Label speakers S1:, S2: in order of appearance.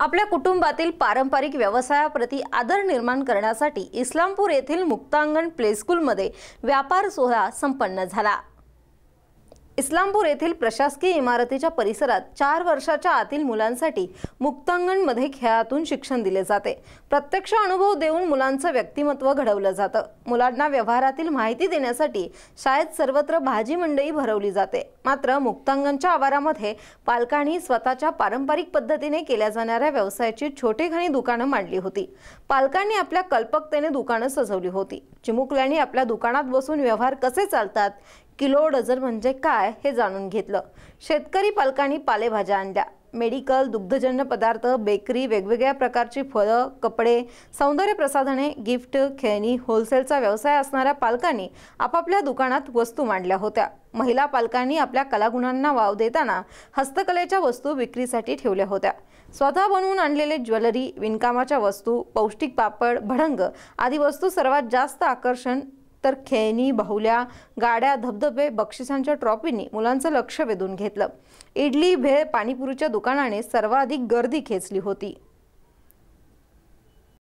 S1: आपल्या कुटुंबातील पारंपरिक व्यवसायाप्रती आदर निर्माण करण्यासाठी इस्लामपूर येथील मुक्तांगण प्ले स्कूलमध्ये व्यापार सोहळा संपन्न झाला. इस्लामपूर येथील प्रशासकीय इमारतीच्या परिसरात चार वर्षाच्या आतील मुलांसाठी मुक्तांगणमध्ये खेळातून शिक्षण दिले जाते. प्रत्यक्ष अनुभव देऊन मुलांचं व्यक्तिमत्व घडवलं जातं. मुलांना व्यवहारातील माहिती देण्यासाठी शाळेत सर्वत्र भाजी मंडई भरवली जाते. मात्र मुक्तांगणच्या आवारामध्ये पालकांनी स्वतःच्या पारंपरिक पद्धतीने केल्या जाणाऱ्या व्यवसायाची छोटेखानी दुकानं मांडली होती. पालकांनी आपल्या कल्पकतेने दुकानं सजवली होती. चिमुकल्यांनी आपल्या दुकानात बसून व्यवहार कसे चालतात किलो डझन म्हणजे काय हे जाणून घेतलं. शेतकरी पालकांनी पालेभाज्या आणल्या. मेडिकल दुग्धजन्य पदार्थ बेकरी वेगवेगळ्या प्रकारची फळं कपडे सौंदर्य प्रसाधने गिफ्ट खेळणी होलसेलचा व्यवसाय असणाऱ्या पालकांनी आपापल्या दुकानात वस्तू मांडल्या होत्या. महिला पालकांनी आपल्या कलागुणांना वाव देताना हस्तकलेच्या वस्तू विक्रीसाठी ठेवल्या होत्या. स्वतः बनवून आणलेले ज्वेलरी विणकामाच्या वस्तू पौष्टिक पापड भडंग आदी वस्तू सर्वात जास्त आकर्षण तर खेळणी बाहुल्या गाड्या धबधबे बक्षिसांच्या ट्रॉफींनी मुलांचं लक्ष वेधून घेतलं. इडली भेळ पाणीपुरीच्या दुकानाने सर्वाधिक गर्दी खेचली होती.